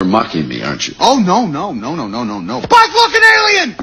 You're mocking me, aren't you? Oh, no, no, no, no, no, no, no. Buzz, looking alien!